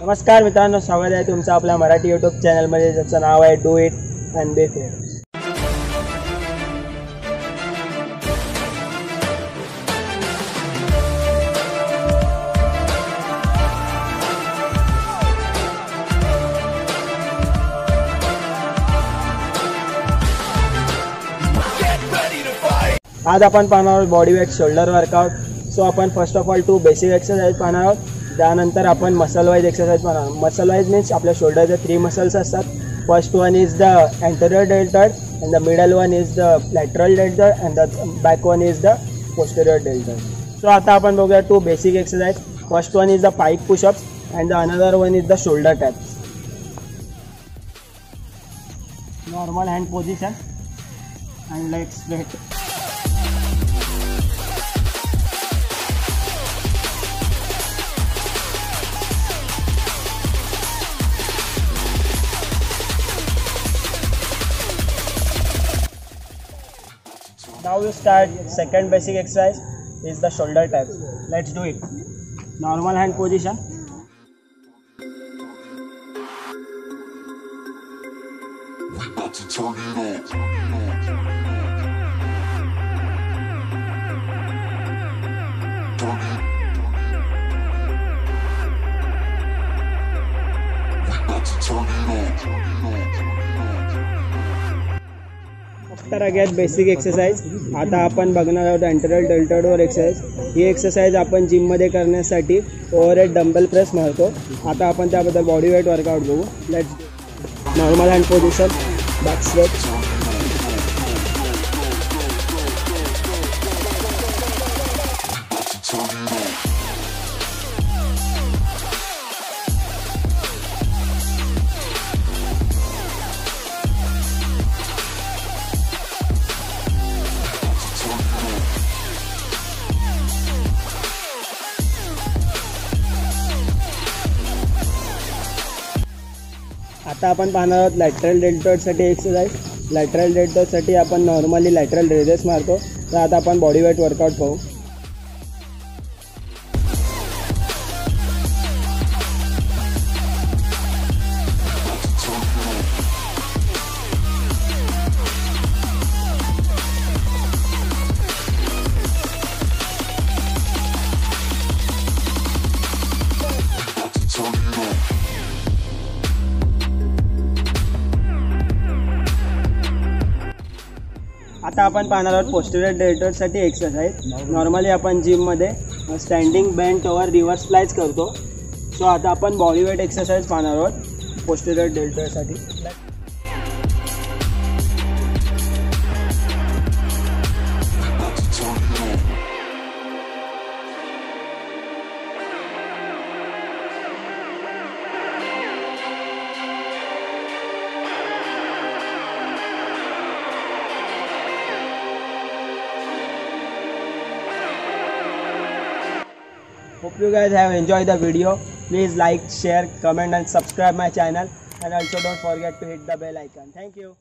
नमस्कार मित्रांनो स्वागत आहे तुमचं आपल्या मराठी यूट्यूब चॅनलमध्ये ज्याचं नाव आहे do it and be fair आज आपण पाहणार आहोत body weight shoulder workout so आपण first of all two basic exercise पाहणार आहोत. त्यानंतर आपण मसल वाईज एक्सरसाइज पाहणार आहोत. मसल वाईज मीन्स आपल्या शोल्डरचे थ्री मसल्स असतात. First one is the anterior deltoid and the middle one is the lateral deltoid and the back one is the posterior deltoid so आता आपण बघूया two basic exercise first one is the pike pushups and the another one is the shoulder taps normal hand position and leg straight Now you start second basic exercise is the shoulder tap. Let's do it. Normal hand position. About to turn it on. तर again basic exercise आता आपण बघणार आहोत अँटरल डेल्टडवर exercise ही exercise आपण जिममध्ये करण्यासाठी overhead dumbbell press मारतो. आता आपण त्याबद्दल बॉडी वेट वर्कआउट बघू. Let normal hand position back stretch आता आपण पाहणार आहोत लॅटरल डेल्टॉडसाठी एक्सरसाइज लॅटरल डेल्टॉडसाठी आपण नॉर्मली लॅटरल रेजेस मारतो. तर आता आपण बॉडी वेट वर्कआउट पाहू. आता आपण पाहणार आहोत पोस्टेरियर डेल्टॉडसाठी एक्सरसाइज नॉर्मली आपण जिममध्ये स्टँडिंग बेंट ओवर रिव्हर्स फ्लायच करतो. सो आता आपण बॉडी वेट एक्सरसाइज पाहणार आहोत डेल्टरसाठी डेल्टॉडसाठी Hope you guys have enjoyed the video. Please like, share, comment and subscribe my channel and also don't forget to hit the bell icon. Thank you.